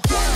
go.